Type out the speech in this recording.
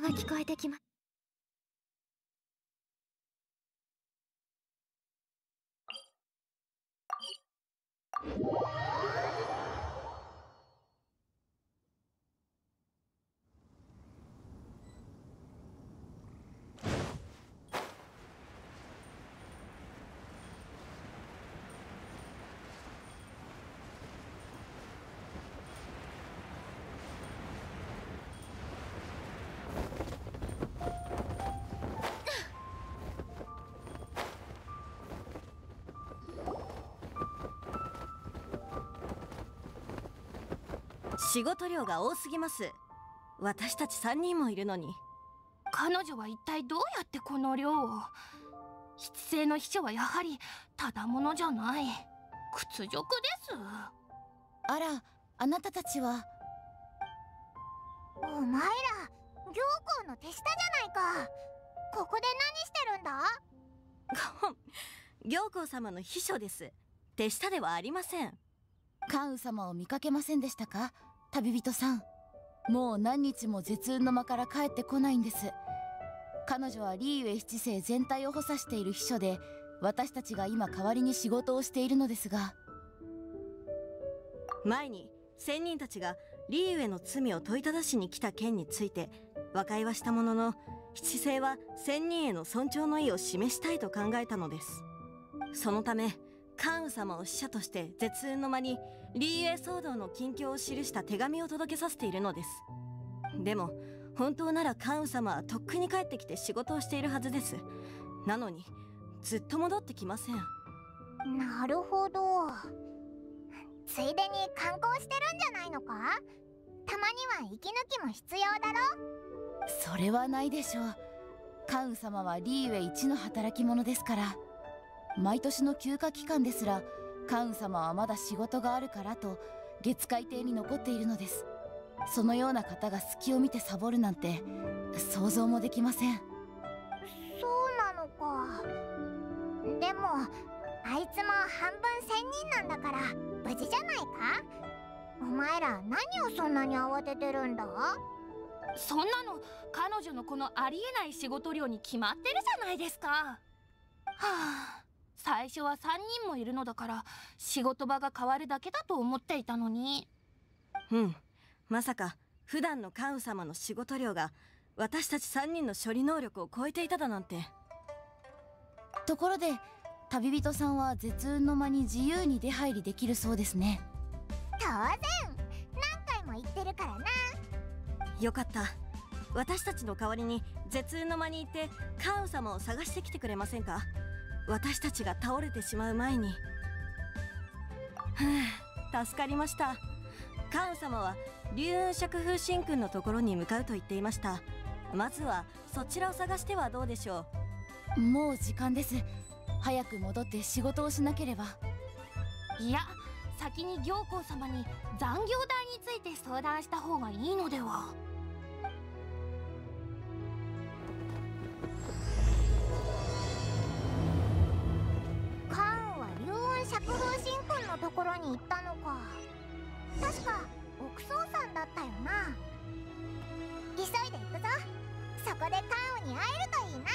が聞こえてきます仕事量が多すぎます。私たち3人もいるのに。彼女は一体どうやってこの量を？七星の秘書はやはりただものじゃない。屈辱です。あらあなたたちは？お前ら行幸の手下じゃないか。ここで何してるんだ？行幸様の秘書です。手下ではありません関羽様を見かけませんでしたか？旅人さん。もう何日も絶運の間から帰ってこないんです。彼女はリーウェ七世全体を補佐している秘書で私たちが今代わりに仕事をしているのですが。前に仙人たちがリーウェの罪を問いただしに来た件について和解はしたものの七世は仙人への尊重の意を示したいと考えたのです。そのため関羽様を使者として絶運の間にリーウェ騒動の近況を記した手紙を届けさせているのです。でも本当なら関羽様はとっくに帰ってきて仕事をしているはずです。なのにずっと戻ってきません。なるほど。ついでに観光してるんじゃないのか？たまには息抜きも必要だろ？それはないでしょう。関羽様はリーウェ一の働き者ですから毎年の休暇期間ですら関羽様はまだ仕事があるからと月海亭に残っているのです。そのような方が隙を見てサボるなんて想像もできません。そうなのか。でもあいつも半分仙人なんだから無事じゃないか？お前ら何をそんなに慌ててるんだ？そんなの彼女のこのありえない仕事量に決まってるじゃないですか。はあ最初は3人もいるのだから仕事場が変わるだけだと思っていたのに。うん。まさか普段のカウ様の仕事量が私たち3人の処理能力を超えていただなんて。ところで旅人さんは絶運の間に自由に出入りできるそうですね。当然。何回も言ってるからな。よかった。私たちの代わりに絶運の間に行ってカウ様を探してきてくれませんか？私たちが倒れてしまう前に。ふう助かりました。カウン様は龍雲釈風神君のところに向かうと言っていました。まずはそちらを探してはどうでしょう。もう時間です。早く戻って仕事をしなければ。いや先に行幸様に残業代について相談した方がいいのではところに行ったのか。確か奥宗さんだったよな。急いで行くぞ。そこでカオに会えるといいな。